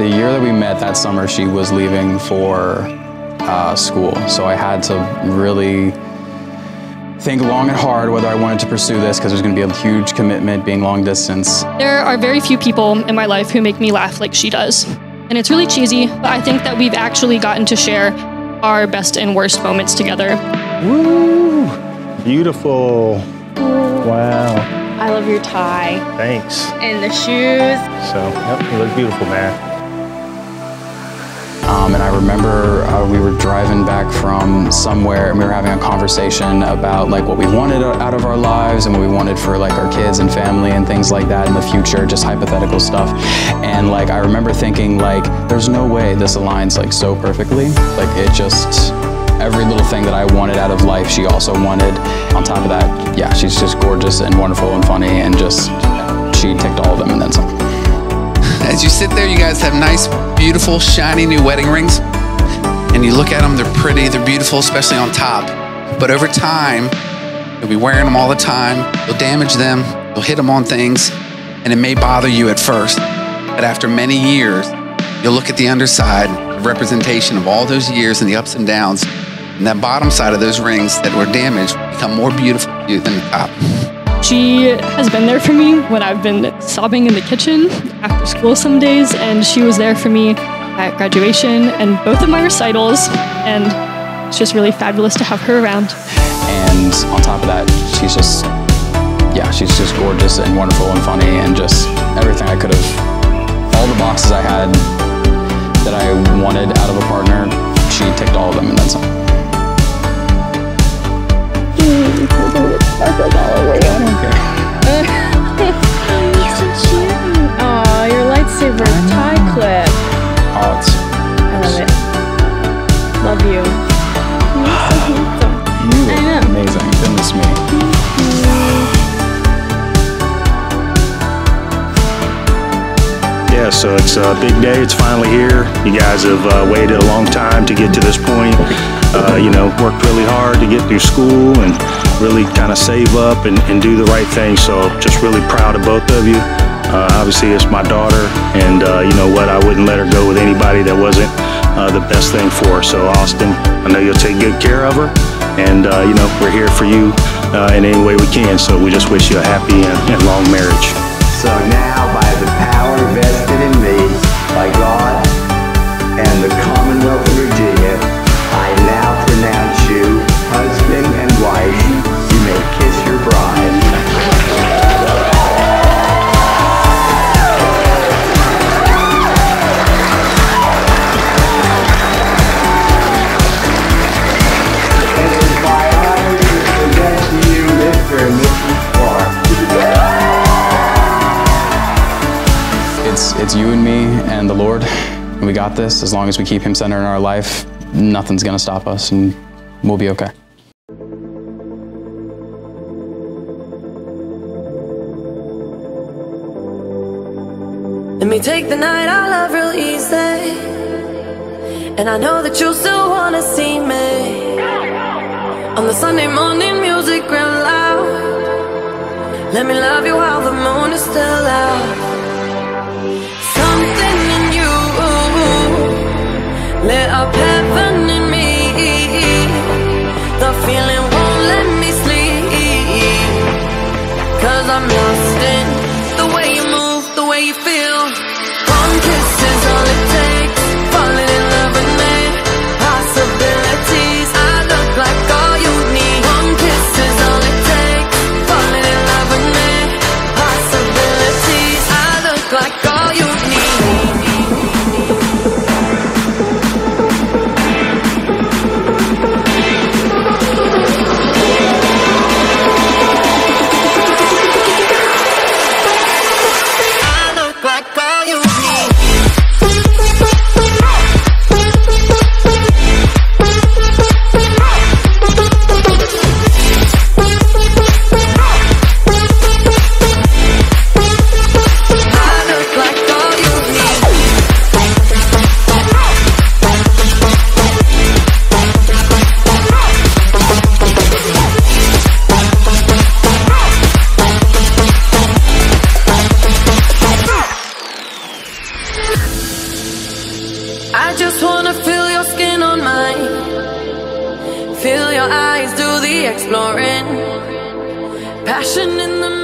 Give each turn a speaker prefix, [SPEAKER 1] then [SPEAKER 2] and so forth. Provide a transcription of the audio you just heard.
[SPEAKER 1] The year that we met that summer, she was leaving for uh, school. So I had to really think long and hard whether I wanted to pursue this because there's going to be a huge commitment being long distance.
[SPEAKER 2] There are very few people in my life who make me laugh like she does. And it's really cheesy, but I think that we've actually gotten to share our best and worst moments together.
[SPEAKER 3] Woo! Beautiful. Wow.
[SPEAKER 4] I love your tie.
[SPEAKER 3] Thanks.
[SPEAKER 4] And the shoes.
[SPEAKER 3] So, yep, you look beautiful, man.
[SPEAKER 1] Um, and I remember uh, we were driving back from somewhere and we were having a conversation about like what we wanted out of our lives and what we wanted for like our kids and family and things like that in the future, just hypothetical stuff. And like I remember thinking like there's no way this aligns like so perfectly. Like it just every little thing that I wanted out of life, she also wanted. On top of that, yeah, she's just gorgeous and wonderful and funny and just she ticked all of them and then some.
[SPEAKER 5] As you sit there, you guys have nice, beautiful, shiny new wedding rings. And you look at them, they're pretty, they're beautiful, especially on top. But over time, you'll be wearing them all the time, you'll damage them, you'll hit them on things, and it may bother you at first. But after many years, you'll look at the underside, the representation of all those years and the ups and downs, and that bottom side of those rings that were damaged become more beautiful to you than the top.
[SPEAKER 2] She has been there for me when I've been sobbing in the kitchen after school some days, and she was there for me at graduation and both of my recitals, and it's just really fabulous to have her around.
[SPEAKER 1] And on top of that, she's just, yeah, she's just gorgeous and wonderful and funny and just everything I could have, all the boxes I had that I wanted out of a partner, she ticked all of them and then some.
[SPEAKER 4] Aw,
[SPEAKER 3] so it's a big day. It's finally here. You guys have uh, waited a long time to get to this point. Uh, you know, worked really hard to get through school and really kind of save up and, and do the right thing. So just really proud of both of you. Uh, obviously, it's my daughter, and uh, you know what? I wouldn't let her go with anybody that wasn't uh, the best thing for her. So, Austin, I know you'll take good care of her, and uh, you know we're here for you uh, in any way we can. So we just wish you a happy and, and long marriage.
[SPEAKER 6] So now, by the power vested
[SPEAKER 1] It's, you and me and the Lord. And we got this. As long as we keep Him center in our life, nothing's going to stop us and we'll be okay.
[SPEAKER 7] Let me take the night I love real easy. And I know that you still wanna see me. On the Sunday morning, music real loud. Let me love you while the moon is still out. Exploring. Passion in the